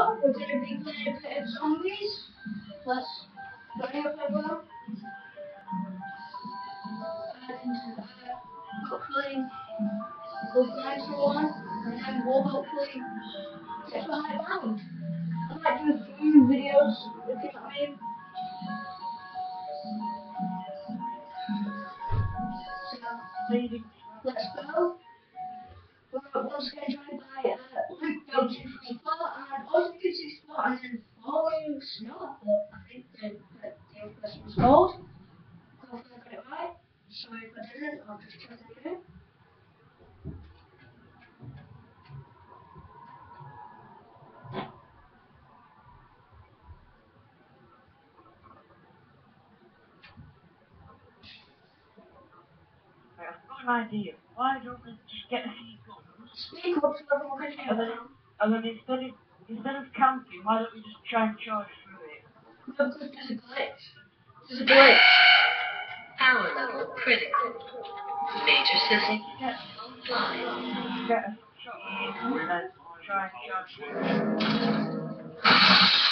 Going to be playing a well. Uh, hopefully we'll find someone and then we'll hopefully get behind round. I might do few videos, if you know what I let's go. Again Kissy Spot and then following Snow. I think the, the, the person was called. Hopefully I got it right. Sorry if I didn't, I'll just check it again. I've got an idea. Why don't we just get a few guns? Speak up so everyone can hear and then instead of instead of camping, why don't we just try and charge through it? No, because there's a glitch. There's a glitch. Power level critical. Major system Get, get a shot and then try and charge through it.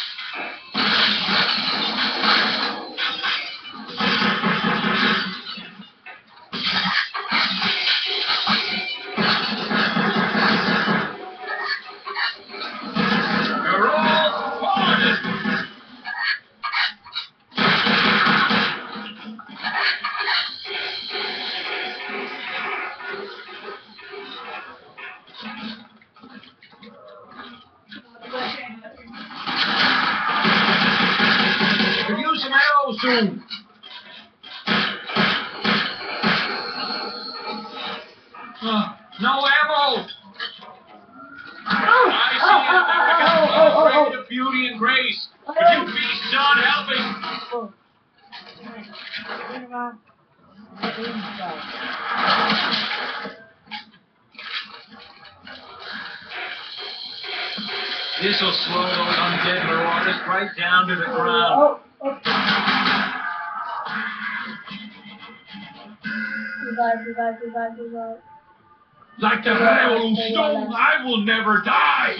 Uh, no ammo! I see you, America, afraid of beauty and grace. But you beasts aren't helping. Oh. Turn around. Get the inside. This'll slow those undead marauders right down to the ground. Like the Pharaoh stone, I will never die.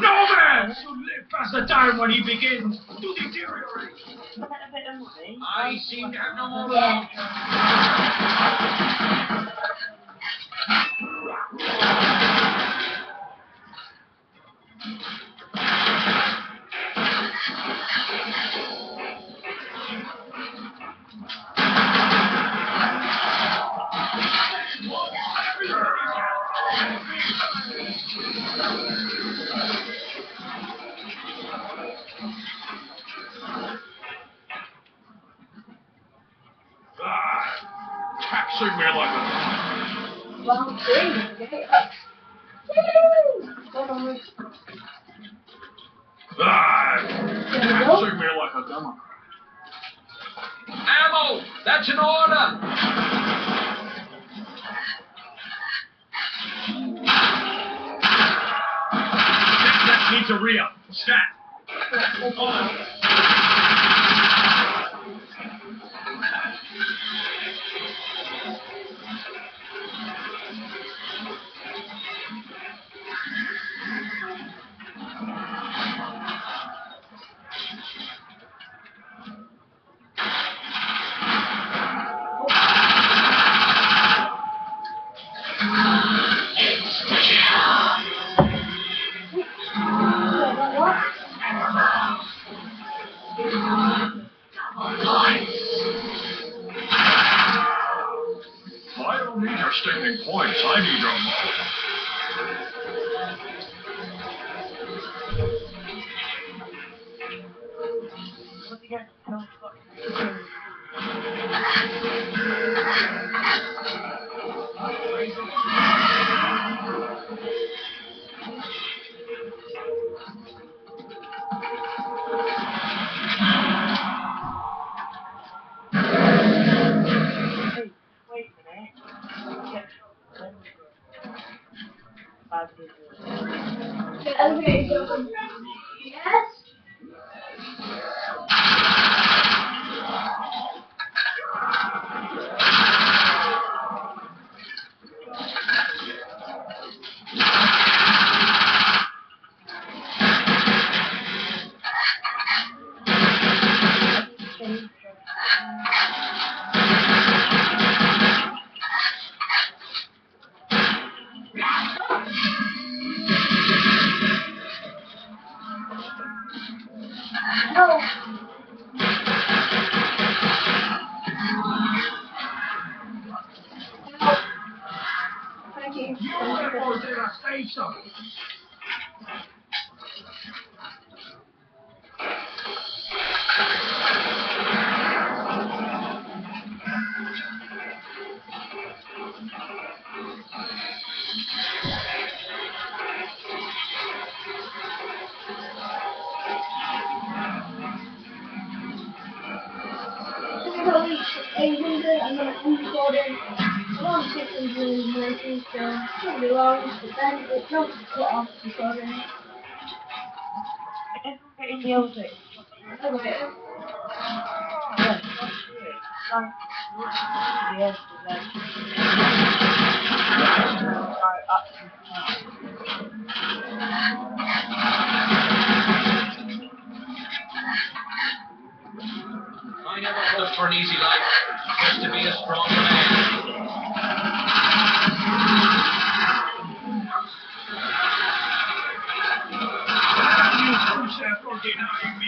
No man past the time when he begins to deteriorate. Get a bit of money. I seem to have no more love. Taxing me like a Round three, okay? Yay! Hold on, Luke. Ah, There we go. taxing me like a Democrat. Ammo! That's an order! That needs a re-up. Stat. On. positive. I'm gonna unfold it. Around 690, so should be long, but then it don't cut off the up. I never hoped for an easy life, denying me